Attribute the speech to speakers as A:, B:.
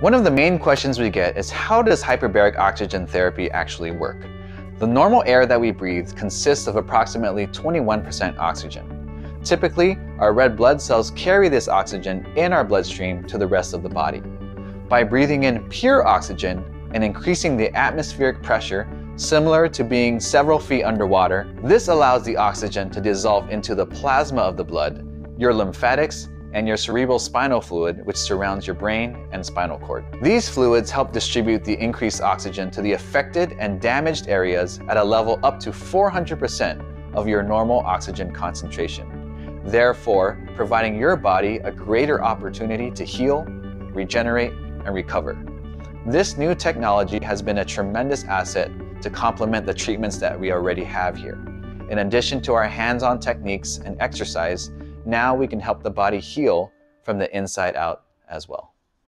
A: One of the main questions we get is how does hyperbaric oxygen therapy actually work? The normal air that we breathe consists of approximately 21% oxygen. Typically, our red blood cells carry this oxygen in our bloodstream to the rest of the body. By breathing in pure oxygen and increasing the atmospheric pressure similar to being several feet underwater, this allows the oxygen to dissolve into the plasma of the blood, your lymphatics, and your cerebral spinal fluid, which surrounds your brain and spinal cord. These fluids help distribute the increased oxygen to the affected and damaged areas at a level up to 400% of your normal oxygen concentration, therefore providing your body a greater opportunity to heal, regenerate, and recover. This new technology has been a tremendous asset to complement the treatments that we already have here. In addition to our hands-on techniques and exercise, now we can help the body heal from the inside out as well.